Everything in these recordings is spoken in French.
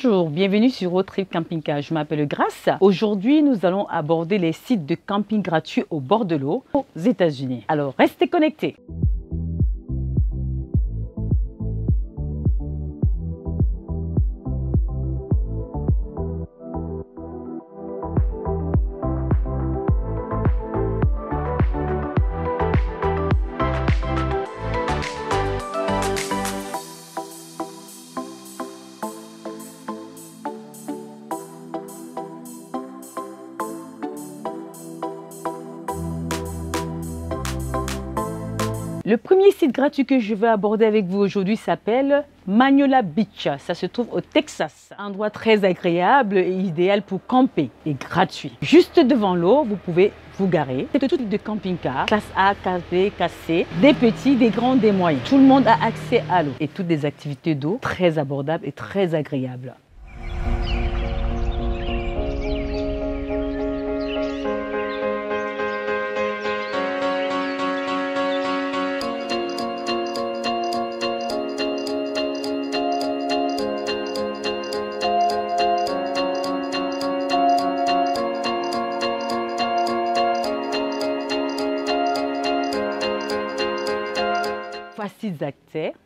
Bonjour, bienvenue sur Road Trip Camping Car. Je m'appelle Grace. Aujourd'hui, nous allons aborder les sites de camping gratuits au bord de l'eau aux États-Unis. Alors, restez connectés. Le premier site gratuit que je vais aborder avec vous aujourd'hui s'appelle Magnolia Beach. Ça se trouve au Texas. Un endroit très agréable et idéal pour camper et gratuit. Juste devant l'eau, vous pouvez vous garer. C'est tout type de camping-car, classe A, classe B, classe C, des petits, des grands, des moyens. Tout le monde a accès à l'eau et toutes des activités d'eau très abordables et très agréables.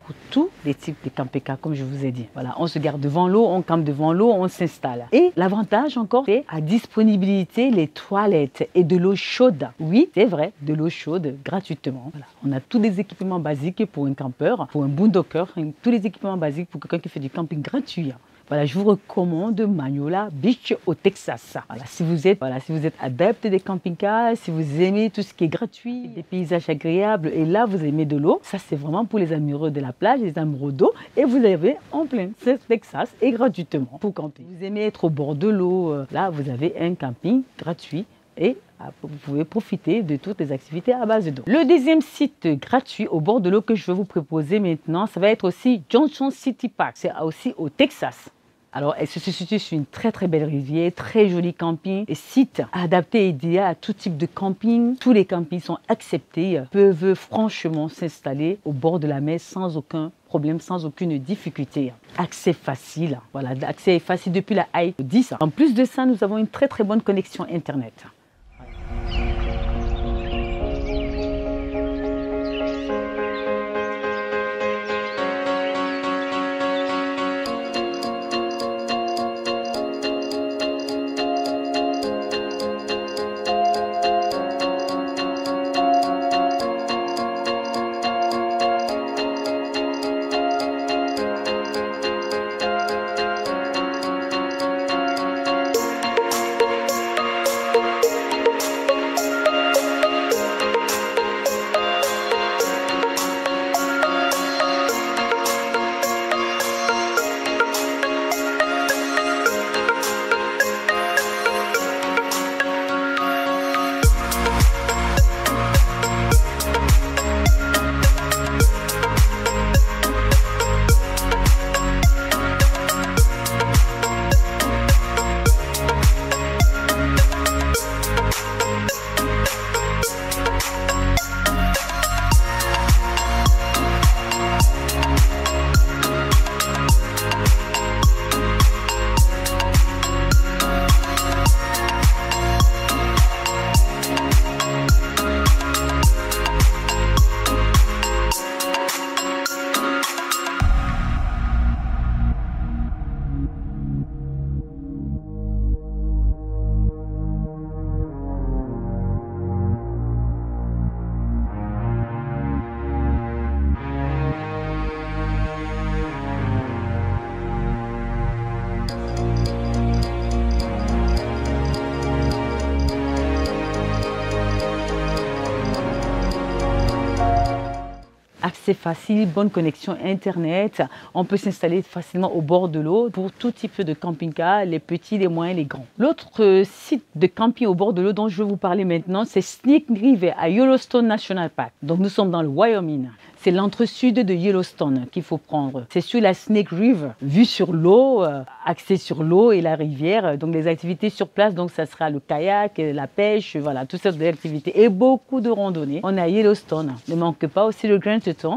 Pour tous les types de camping-car, comme je vous ai dit. Voilà, on se garde devant l'eau, on campe devant l'eau, on s'installe. Et l'avantage encore, c'est à disponibilité les toilettes et de l'eau chaude. Oui, c'est vrai, de l'eau chaude gratuitement. Voilà. On a tous les équipements basiques pour un campeur, pour un boondocker, tous les équipements basiques pour quelqu'un qui fait du camping gratuit. Voilà, je vous recommande Magnolia Beach au Texas. Voilà, si vous êtes, voilà, si vous êtes adepte des camping-cars, si vous aimez tout ce qui est gratuit, des paysages agréables, et là vous aimez de l'eau, ça c'est vraiment pour les amoureux de la plage, les amoureux d'eau, et vous avez en plein Texas et gratuitement pour camper. Vous aimez être au bord de l'eau, euh, là vous avez un camping gratuit et ah, vous pouvez profiter de toutes les activités à base d'eau. Le deuxième site gratuit au bord de l'eau que je vais vous proposer maintenant, ça va être aussi Johnson City Park. C'est aussi au Texas. Alors, elle se situe sur une très très belle rivière, très joli camping, et site adapté et idéal à tout type de camping. Tous les campings sont acceptés, peuvent franchement s'installer au bord de la mer sans aucun problème, sans aucune difficulté. Accès facile, voilà, accès facile depuis la i 10. En plus de ça, nous avons une très très bonne connexion Internet. Accès facile, bonne connexion Internet. On peut s'installer facilement au bord de l'eau pour tout type de camping-car, les petits, les moyens, les grands. L'autre euh, site de camping au bord de l'eau dont je vais vous parler maintenant, c'est Snake River à Yellowstone National Park. Donc nous sommes dans le Wyoming. C'est l'entre-sud de Yellowstone qu'il faut prendre. C'est sur la Snake River, vue sur l'eau, euh, axée sur l'eau et la rivière. Donc les activités sur place, donc ça sera le kayak, la pêche, voilà, toutes sortes d'activités et beaucoup de randonnées. On à Yellowstone. Ne manque pas aussi le Grand Teton.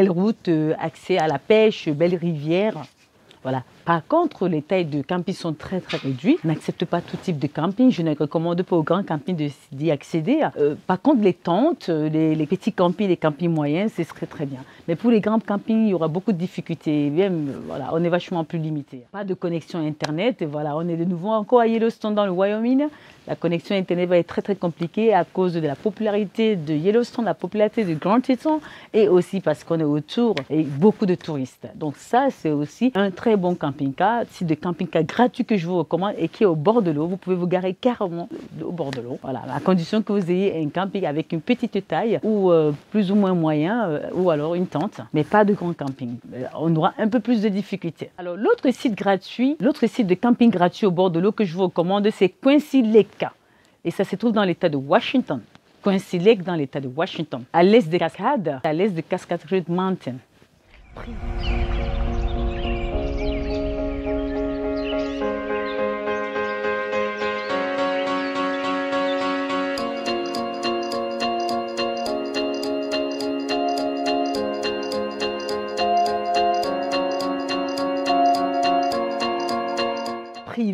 Belles routes, euh, accès à la pêche, belles rivières. Voilà. Par contre, les tailles de camping sont très très réduites. N'accepte pas tout type de camping. Je ne recommande pas aux grands campings d'y accéder. Euh, par contre, les tentes, euh, les, petits campings, les campings moyens, ce serait très bien. Mais pour les grands campings, il y aura beaucoup de difficultés. Même, euh, voilà, on est vachement plus limité. Pas de connexion Internet. Et voilà, on est de nouveau encore à Yellowstone dans le Wyoming. La connexion Internet va être très très compliquée à cause de la popularité de Yellowstone, la popularité de Grand Teton et aussi parce qu'on est autour et beaucoup de touristes. Donc ça, c'est aussi un très bon camping camping-car, site de camping-car gratuit que je vous recommande et qui est au bord de l'eau. Vous pouvez vous garer carrément au bord de l'eau. Voilà, à condition que vous ayez un camping avec une petite taille ou euh, plus ou moins moyen euh, ou alors une tente, mais pas de grand camping. Euh, on aura un peu plus de difficultés. Alors l'autre site gratuit, l'autre site de camping gratuit au bord de l'eau que je vous recommande, c'est Quincy Lake. Et ça se trouve dans l'état de Washington. Quincy Lake dans l'état de Washington, à l'est de Cascade, à l'est de Cascade Mountain.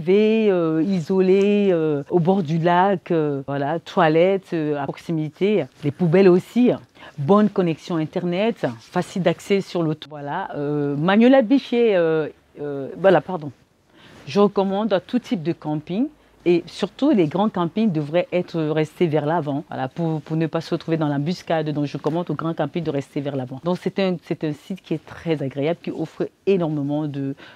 Euh, isolé, euh, au bord du lac, euh, voilà, toilettes à proximité, les poubelles aussi. Bonne connexion Internet, facile d'accès sur l'auto. Voilà, Magnolia Bichet, voilà, pardon. Je recommande à tout type de camping. Et surtout, les grands campings devraient être restés vers l'avant, voilà, pour, pour, ne pas se retrouver dans l'embuscade. Donc, je commande aux grands campings de rester vers l'avant. Donc, c'est un, un site qui est très agréable, qui offre énormément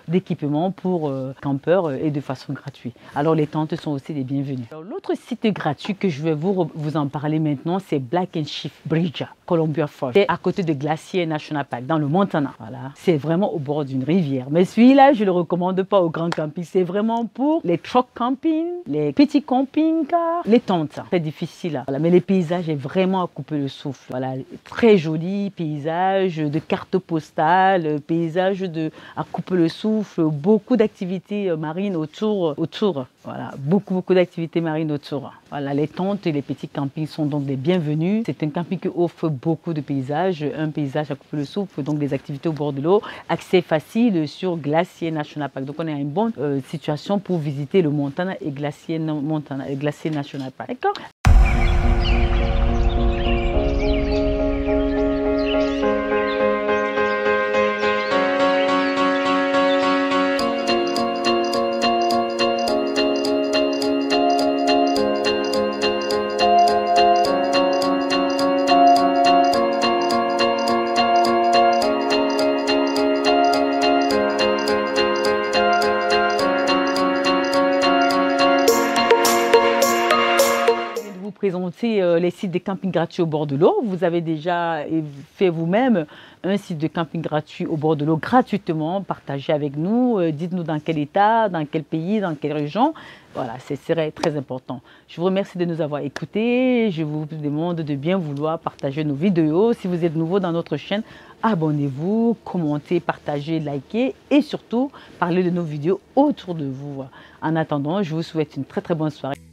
d'équipements pour euh, campeurs euh, et de façon gratuite. Alors, les tentes sont aussi les bienvenues. L'autre site gratuit que je vais vous, vous en parler maintenant, c'est Black and Shift Bridge, Columbia Falls. C'est à côté de Glacier National Park, dans le Montana. Voilà. C'est vraiment au bord d'une rivière. Mais celui-là, je ne le recommande pas aux grands campings. C'est vraiment pour les truck camping les petits camping-cars, les tentes. Très difficile. Voilà. Mais les paysages est vraiment à couper le souffle. Voilà. Très joli paysage de cartes postales, paysage de, à couper le souffle, beaucoup d'activités marines autour. autour. Voilà. Beaucoup, beaucoup d'activités marines autour. Voilà. Les tentes et les petits campings sont donc les bienvenus. C'est un camping qui offre beaucoup de paysages, un paysage à couper le souffle, donc des activités au bord de l'eau, accès facile sur Glacier National Park. Donc on est à une bonne euh, situation pour visiter le Montana et Glacier Montana, glacier national park. D'accord? Les sites de camping gratuits au bord de l'eau. Vous avez déjà fait vous-même un site de camping gratuit au bord de l'eau gratuitement. Partagez avec nous. Euh, dites-nous dans quel état, dans quel pays, dans quelle région. Voilà, ce serait très important. Je vous remercie de nous avoir écoutés. Je vous demande de bien vouloir partager nos vidéos. Si vous êtes nouveau dans notre chaîne, abonnez-vous, commentez, partagez, likez et surtout parlez de nos vidéos autour de vous. En attendant, je vous souhaite une très très bonne soirée.